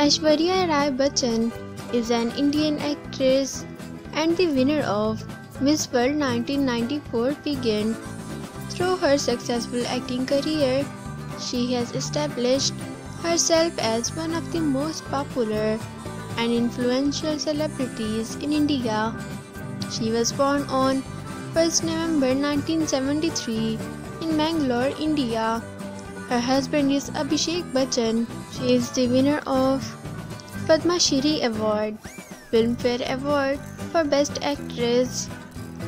Aishwarya Rai Bachchan is an Indian actress and the winner of Miss World 1994 pageant. Through her successful acting career, she has established herself as one of the most popular and influential celebrities in India. She was born on 1st November 1973 in Mangalore, India. Her husband is Abhishek Bachchan. She is the winner of Padma Shri Award, Filmfare Award for Best Actress,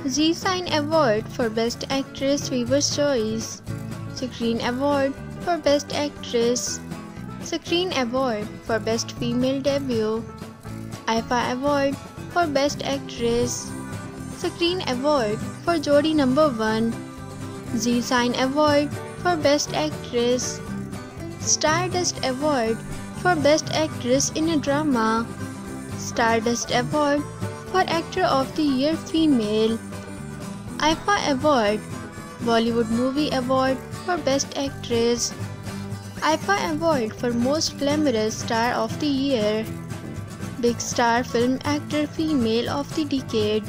Zee Cine Award for Best Actress Viewer's Choice, Screen Award for Best Actress, Screen Award for Best Female Debut, IIFA Award for Best Actress, Screen Award for Jodi Number 1, Zee Cine Award for Best Actress, Stardust Award for Best Actress in a Drama, Stardust Award for Actor of the Year Female, IIFA Award, Bollywood Movie Award for Best Actress, IIFA Award for Most Glamorous Star of the Year, Big Star Film Actor Female of the Decade.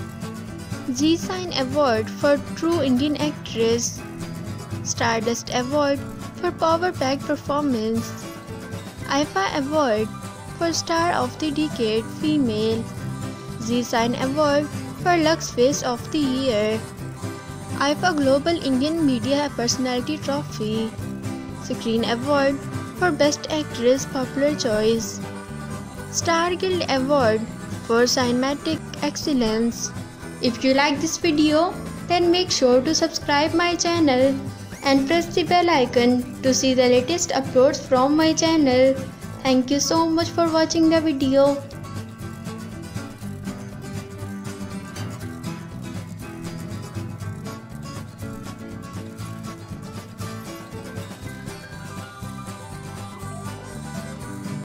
Zee Cine Award for True Indian Actress, Stardust Award for Power Pack Performance, IIFA Award for Star of the Decade Female, Cine Award for Lux Face of the Year, IIFA Global Indian Media Personality Trophy, Screen Award for Best Actress Popular Choice, Star Guild Award for Cinematic Excellence. If you like this video, then make sure to subscribe my channel and press the bell icon to see the latest uploads from my channel. Thank you so much for watching the video.